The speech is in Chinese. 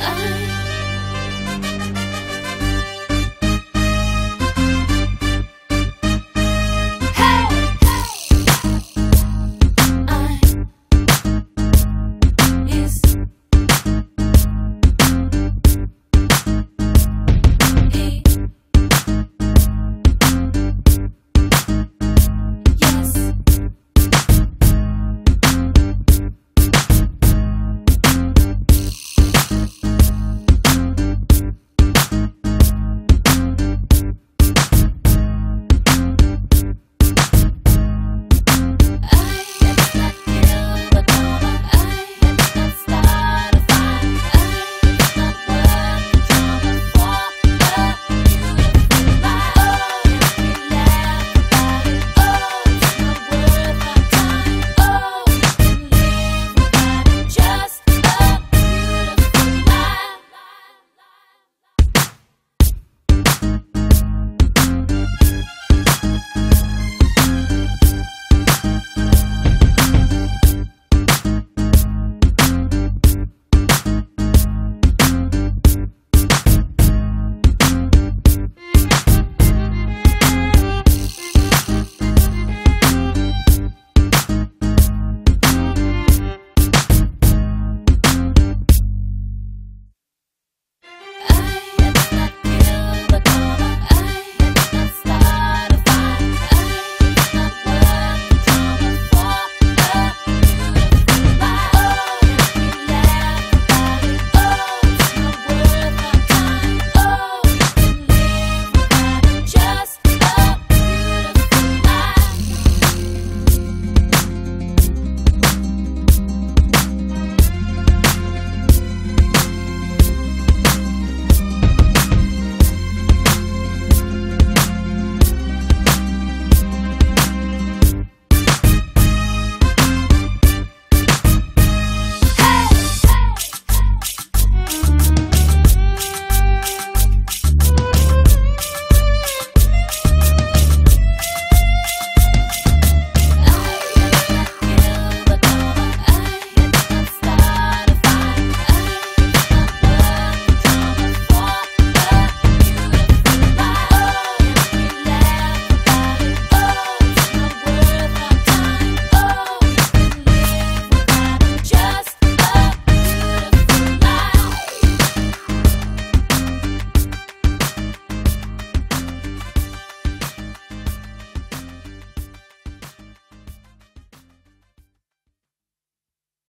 爱。